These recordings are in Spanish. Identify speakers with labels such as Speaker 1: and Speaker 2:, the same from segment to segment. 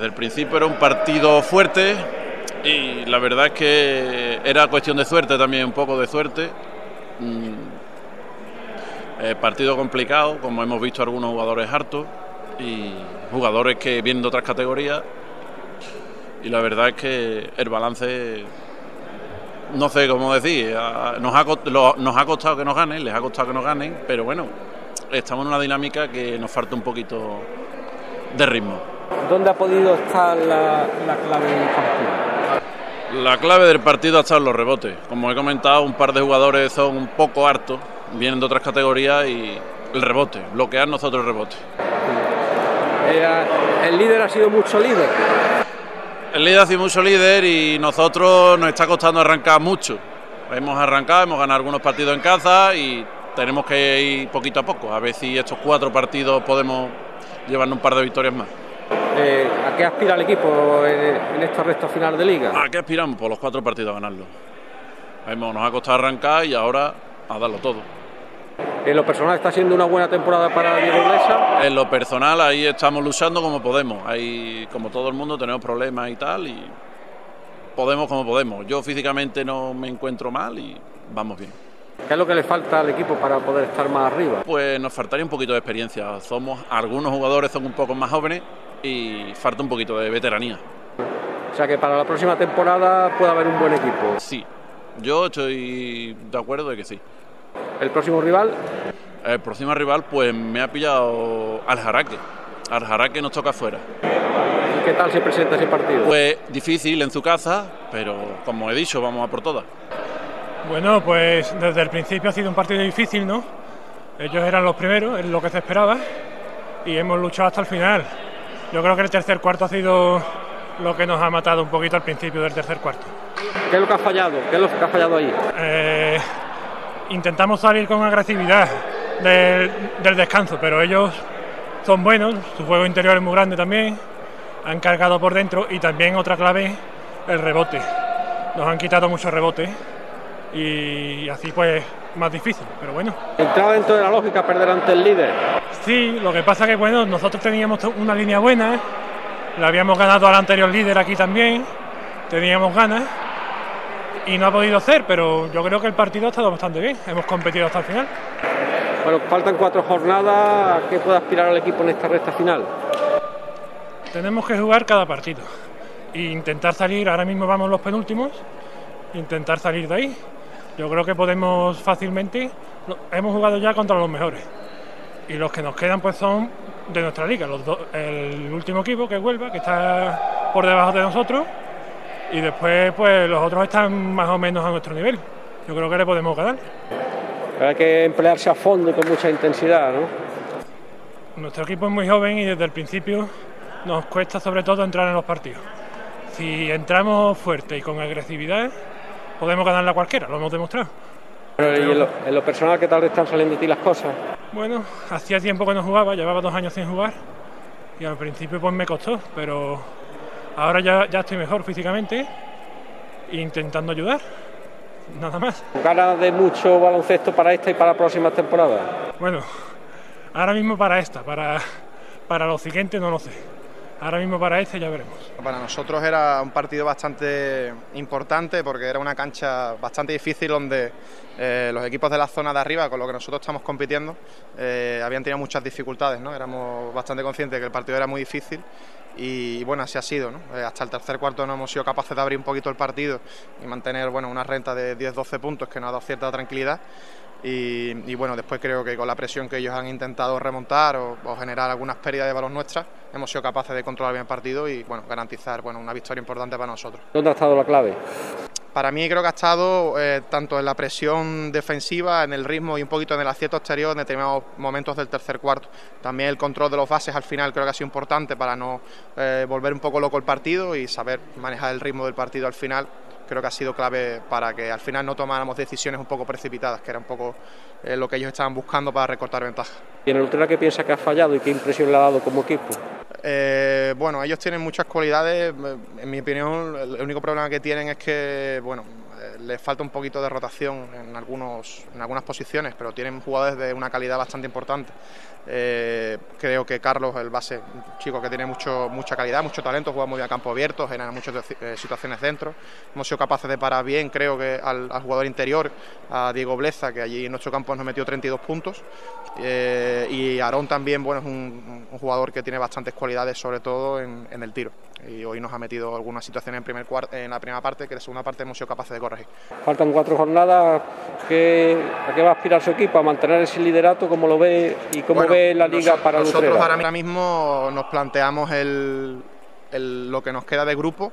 Speaker 1: desde el principio era un partido fuerte y la verdad es que era cuestión de suerte también, un poco de suerte. Mm, eh, partido complicado, como hemos visto algunos jugadores hartos y jugadores que vienen de otras categorías. Y la verdad es que el balance, no sé cómo decir, nos ha, nos ha costado que nos ganen, les ha costado que nos ganen, pero bueno, estamos en una dinámica que nos falta un poquito de ritmo.
Speaker 2: ¿Dónde ha podido estar la, clave del partido?
Speaker 1: La clave del partido ha estado en los rebotes. Como he comentado, un par de jugadores son un poco hartos, vienen de otras categorías y el rebote, bloquear nosotros el rebote.
Speaker 2: Eh, el líder ha sido mucho líder.
Speaker 1: El líder ha sido mucho líder y nosotros nos está costando arrancar mucho. Hemos arrancado, hemos ganado algunos partidos en casa y tenemos que ir poquito a poco, a ver si estos cuatro partidos podemos llevarnos un par de victorias más.
Speaker 2: Eh, ¿A qué aspira el equipo en, esta recta final de liga?
Speaker 1: ¿A qué aspiramos? Por los cuatro partidos a ganarlo. Nos ha costado arrancar y ahora a darlo todo.
Speaker 2: ¿En lo personal está siendo una buena temporada para Diego Iglesias?
Speaker 1: En lo personal ahí estamos luchando como podemos. Ahí, como todo el mundo, tenemos problemas y tal y podemos como podemos. Yo físicamente no me encuentro mal y vamos bien.
Speaker 2: ¿Qué es lo que le falta al equipo para poder estar más arriba?
Speaker 1: Pues nos faltaría un poquito de experiencia. Somos algunos jugadores son un poco más jóvenes y falta un poquito de veteranía.
Speaker 2: O sea que para la próxima temporada puede haber un buen equipo.
Speaker 1: Sí, yo estoy de acuerdo de que sí.
Speaker 2: ¿El próximo rival?
Speaker 1: El próximo rival pues me ha pillado al Jaraque. Al Jaraque nos toca afuera.
Speaker 2: ¿Y qué tal se presenta ese partido?
Speaker 1: Pues difícil en su casa, pero como he dicho, vamos a por todas.
Speaker 3: Bueno, pues desde el principio ha sido un partido difícil, ¿no? Ellos eran los primeros, es lo que se esperaba, y hemos luchado hasta el final. Yo creo que el tercer cuarto ha sido lo que nos ha matado un poquito al principio del tercer cuarto.
Speaker 2: ¿Qué es lo que ha fallado? ¿Qué es lo que ha fallado ahí?
Speaker 3: Eh, intentamos salir con agresividad del, del descanso, pero ellos son buenos, su juego interior es muy grande también, han cargado por dentro y también otra clave, el rebote. Nos han quitado mucho rebote y así pues más difícil, pero bueno.
Speaker 2: ¿Entraba dentro de la lógica perder ante el líder?
Speaker 3: Sí, lo que pasa que bueno, nosotros teníamos una línea buena, la habíamos ganado al anterior líder aquí también, teníamos ganas y no ha podido hacer, pero yo creo que el partido ha estado bastante bien, hemos competido hasta el final.
Speaker 2: Bueno, faltan cuatro jornadas, ¿a qué puede aspirar el equipo en esta recta final?
Speaker 3: Tenemos que jugar cada partido e intentar salir, ahora mismo vamos los penúltimos, intentar salir de ahí yo creo que podemos fácilmente, hemos jugado ya contra los mejores y los que nos quedan pues son de nuestra liga, los el último equipo que es Huelva, que está por debajo de nosotros y después pues los otros están más o menos a nuestro nivel. Yo creo que le podemos ganar.
Speaker 2: Hay que emplearse a fondo y con mucha intensidad, ¿no?
Speaker 3: Nuestro equipo es muy joven y desde el principio nos cuesta sobre todo entrar en los partidos. Si entramos fuerte y con agresividad, podemos ganarla cualquiera, lo hemos demostrado.
Speaker 2: Pero, ¿y en lo, personal qué tal están saliendo de ti las cosas?
Speaker 3: Bueno, hacía tiempo que no jugaba, llevaba dos años sin jugar y al principio pues me costó, pero ahora ya, ya estoy mejor físicamente intentando ayudar, nada más.
Speaker 2: ¿Ganas de mucho baloncesto para esta y para la próxima temporada?
Speaker 3: Bueno, ahora mismo para esta, para, para los siguientes no lo sé. Ahora mismo para este ya veremos.
Speaker 4: Para nosotros era un partido bastante importante porque era una cancha bastante difícil donde eh, los equipos de la zona de arriba, con los que nosotros estamos compitiendo, eh, habían tenido muchas dificultades. ¿no? Éramos bastante conscientes de que el partido era muy difícil y bueno, así ha sido. ¿no? Eh, hasta el tercer cuarto no hemos sido capaces de abrir un poquito el partido y mantener bueno, una renta de 10-12 puntos que nos ha dado cierta tranquilidad. Y, bueno, después creo que con la presión que ellos han intentado remontar o, generar algunas pérdidas de balón nuestras, hemos sido capaces de controlar bien el partido y bueno, garantizar bueno, una victoria importante para nosotros.
Speaker 2: ¿Dónde ha estado la clave?
Speaker 4: Para mí creo que ha estado eh, tanto en la presión defensiva, en el ritmo y un poquito en el acierto exterior en determinados momentos del tercer cuarto. También el control de los bases al final creo que ha sido importante para no eh, volver un poco loco el partido y saber manejar el ritmo del partido al final creo que ha sido clave para que al final no tomáramos decisiones un poco precipitadas, que era un poco eh, lo que ellos estaban buscando para recortar ventaja.
Speaker 2: ¿Y en el ultra qué piensa que ha fallado y qué impresión le ha dado como equipo?
Speaker 4: Eh, bueno, ellos tienen muchas cualidades. En mi opinión, el único problema que tienen es que, bueno, le falta un poquito de rotación en, algunos, en algunas posiciones, pero tienen jugadores de una calidad bastante importante. Eh, creo que Carlos, el base, un chico que tiene mucho, mucha calidad, mucho talento, juega muy bien a campo abierto, genera muchas eh, situaciones dentro. Hemos sido capaces de parar bien, creo que al, jugador interior, a Diego Bleza, que allí en nuestro campo nos metió 32 puntos. Eh, y Aarón también, bueno, es un, jugador que tiene bastantes cualidades, sobre todo en, el tiro. Y hoy nos ha metido algunas situaciones en, primer en la primera parte que en la segunda parte hemos sido capaces de corregir.
Speaker 2: Faltan cuatro jornadas. ¿A qué va a aspirar su equipo? ¿A mantener ese liderato? ¿Cómo lo ve y cómo ve la liga para
Speaker 4: nosotros ahora mismo nos planteamos el, lo que nos queda de grupo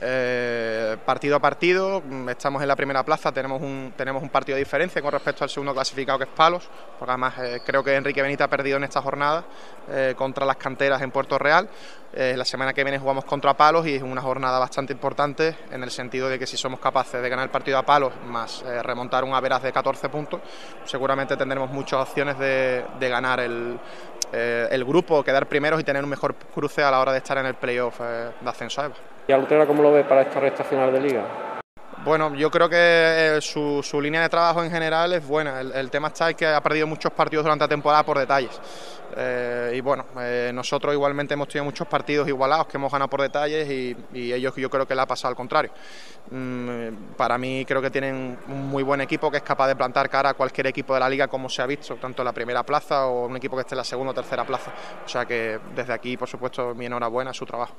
Speaker 4: eh, partido a partido, estamos en la primera plaza, tenemos un, tenemos un partido de diferencia con respecto al segundo clasificado que es Palos, porque además eh, creo que Enrique Benita ha perdido en esta jornada eh, contra las canteras en Puerto Real. la semana que viene jugamos contra Palos y es una jornada bastante importante en el sentido de que si somos capaces de ganar el partido a Palos más remontar un averaz de 14 puntos, seguramente tendremos muchas opciones de, ganar el, el grupo, quedar primeros y tener un mejor cruce a la hora de estar en el playoff de ascenso EVA.
Speaker 2: ¿Y a Lutrera cómo lo ve para esta recta final de liga?
Speaker 4: Bueno, yo creo que eh, su, línea de trabajo en general es buena. El, tema está es que ha perdido muchos partidos durante la temporada por detalles. Eh, y bueno, eh, nosotros igualmente hemos tenido muchos partidos igualados que hemos ganado por detalles y, ellos yo creo que le ha pasado al contrario. Mm, para mí creo que tienen un muy buen equipo que es capaz de plantar cara a cualquier equipo de la liga como se ha visto, tanto en la primera plaza o un equipo que esté en la segunda o tercera plaza. O sea que desde aquí, por supuesto, mi enhorabuena a su trabajo.